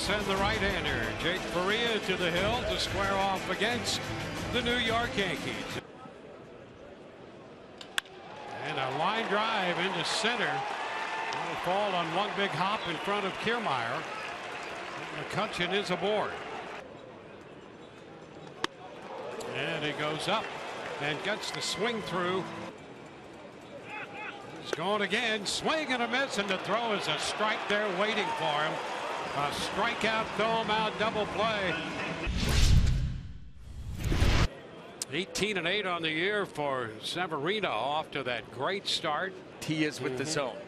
send the right-hander. Jake Faria to the hill to square off against the New York Yankees. And a line drive into center. Will fall on one big hop in front of Kiermaier. McCutchen is aboard. And he goes up and gets the swing through. He's going again, swing and a miss, and the throw is a strike there waiting for him. A strikeout, throw him out, double play. 18 and 8 on the year for Severino off to that great start. He is with mm -hmm. the mm-hmm. zone.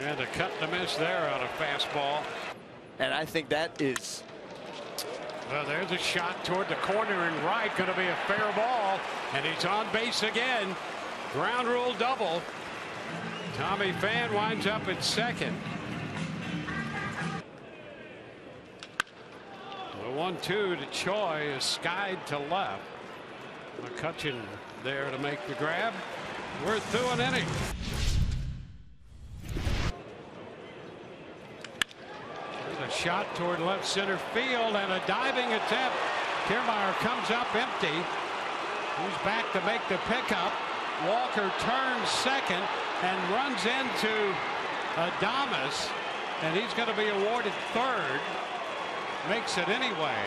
And a cut and the miss there on a fastball. And I think that is. Well, there's a shot toward the corner and right. Going to be a fair ball. And he's on base again. Ground rule double. Tommy Pham winds up at second. The one two to Choi is skied to left. McCutchen there to make the grab. We're through an inning. There's a shot toward left center field and a diving attempt. Kiermaier comes up empty. He's back to make the pickup. Walker turns second and runs into Adames. And he's going to be awarded third. Makes it anyway.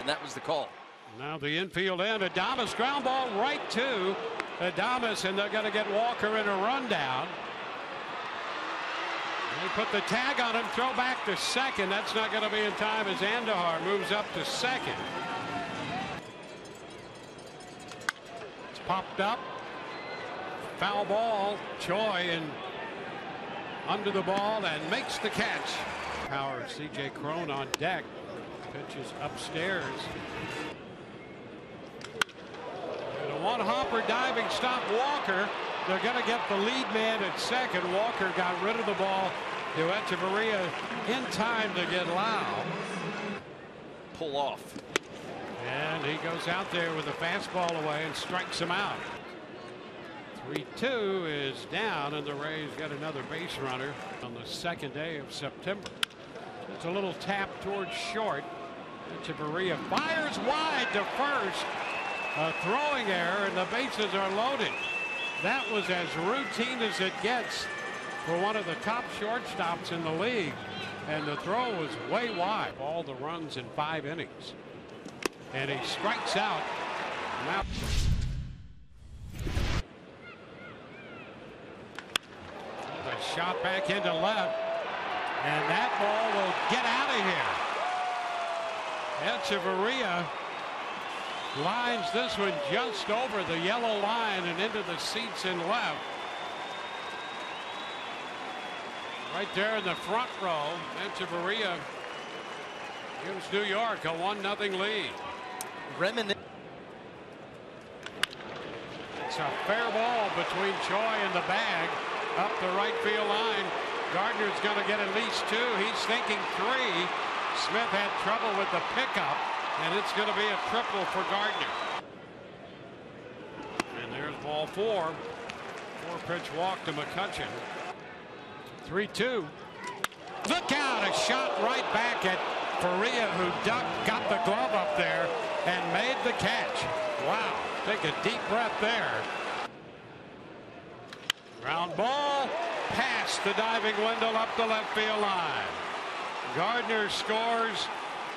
And that was the call. Now the infield end. Adames ground ball right to Adames, And they're going to get Walker in a rundown. They put the tag on him, throw back to second. That's not going to be in time as Andujar moves up to second. It's popped up. Foul ball. Choi and under the ball and makes the catch. Power C.J. Cron on deck. Pitches upstairs. And a one hopper diving stop Walker. They're going to get the lead man at second. Walker got rid of the ball to Hechavarria in time to get Lowe. Pull off. And he goes out there with a fastball away and strikes him out. 3-2 is down and the Rays get another base runner on the second day of September. It's a little tap towards short. to Hechavarria fires wide to first. A throwing error and the bases are loaded. That was as routine as it gets for one of the top shortstops in the league. And the throw was way wide. All the runs in five innings. And he strikes out. Now. Shot back into left. And that ball will get out of here. Hechavarria lines this one just over the yellow line and into the seats in left. Right there in the front row, Hechavarria gives New York a 1 0 lead. Remin it's a fair ball between Choi and the bag up the right field line. Gardner's going to get at least two. He's thinking three. Smith had trouble with the pickup, and it's going to be a triple for Gardner. And there's ball four. Four pitch walk to McCutchen. 3-2. Look out, a shot right back at Faria, who ducked, got the glove up there, and made the catch. Wow, take a deep breath there. Ground ball, the diving Wendle up the left field line. Gardner scores.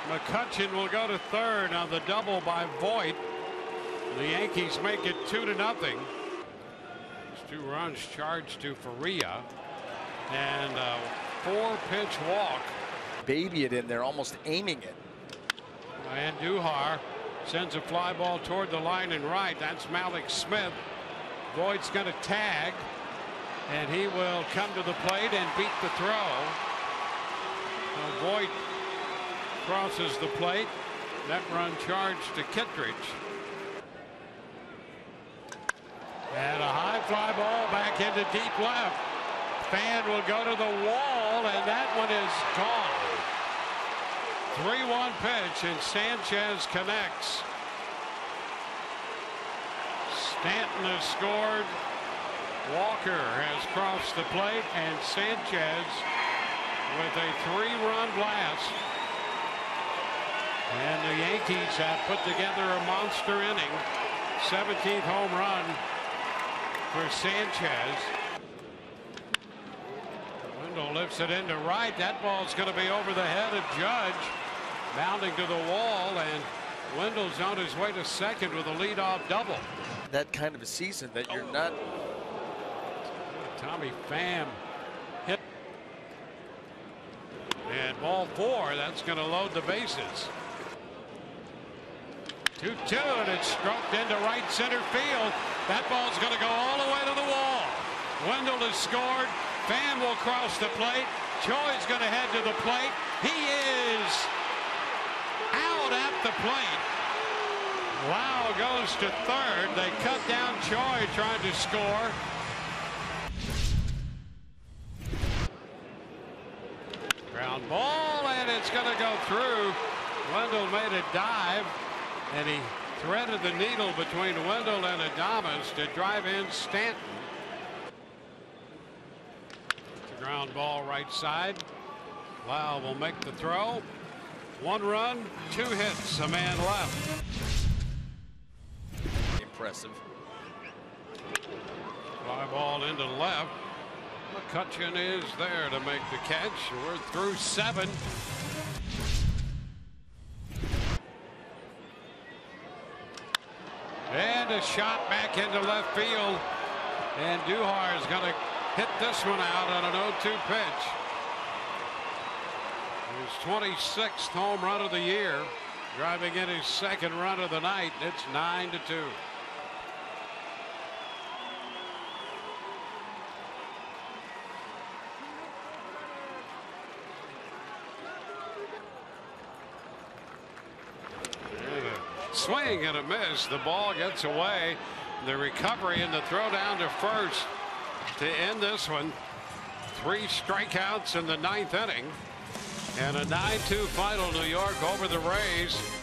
McCutchen will go to third on the double by Voit. The Yankees make it two to nothing. These two runs charged to Faria and a four pitch walk. Baby it in there, almost aiming it. Andujar sends a fly ball toward the line and right. That's Mallex Smith. Voit's going to tag, and he will come to the plate and beat the throw. Voit crosses the plate. That run charged to Kittredge. And a high fly ball back into deep left. Pham will go to the wall, and that one is gone. 3-1 pitch, and Sanchez connects. Stanton has scored. Walker has crossed the plate, and Sanchez with a three-run blast. And the Yankees have put together a monster inning. 17th home run for Sanchez. Wendle lifts it into right. That ball's going to be over the head of Judge. Mounting to the wall, and Wendle's on his way to second with a leadoff double. That kind of a season that you're not. Tommy Pham hit. And ball four, that's going to load the bases. 2 2, and it's stroked into right center field. That ball's going to go all the way to the wall. Wendle has scored. Pham will cross the plate. Choi's going to head to the plate. He is out at the plate. Wow goes to third. They cut down Choi trying to score. Ground ball, and it's going to go through. Wendle made a dive, and he threaded the needle between Wendle and Adames to drive in Stanton. The ground ball right side. Lowe will make the throw. One run, two hits, a man left. Impressive. Fly ball into left. McCutchen is there to make the catch. We're through seven. And a shot back into left field. Andujar is going to hit this one out on an 0-2 pitch. His 26th home run of the year. Driving in his second run of the night. It's 9 to 2. And a swing and a miss. The ball gets away. The recovery and the throw down to first to end this one. Three strikeouts in the ninth inning. And a 9-2 final New York over the Rays.